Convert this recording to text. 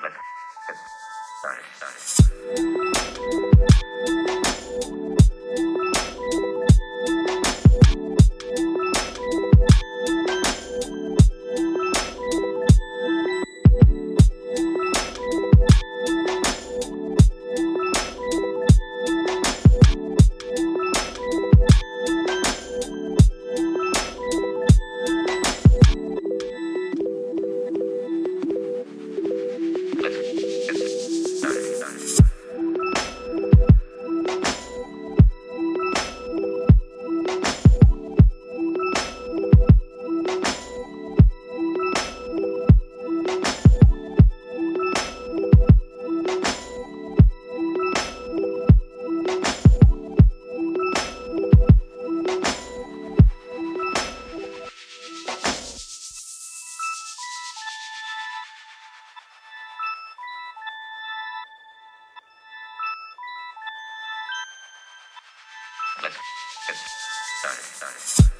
Let's. Let's get started. started.